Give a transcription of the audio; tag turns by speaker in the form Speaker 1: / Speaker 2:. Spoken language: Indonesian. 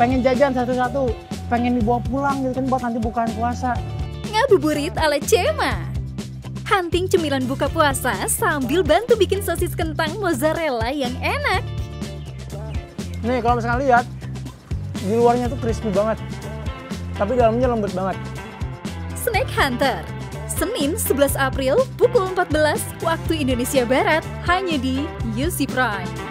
Speaker 1: pengen jajan satu-satu. Pengen dibawa pulang gitu kan buat nanti bukaan puasa.
Speaker 2: Ngabuburit ala Cema. Hunting cemilan buka puasa sambil bantu bikin sosis kentang mozzarella yang enak.
Speaker 1: Nih kalau misalnya lihat di luarnya tuh crispy banget. Tapi dalamnya lembut banget.
Speaker 2: Snack Hunter. Senin 11 April pukul 14 waktu Indonesia Barat hanya di UC Prime.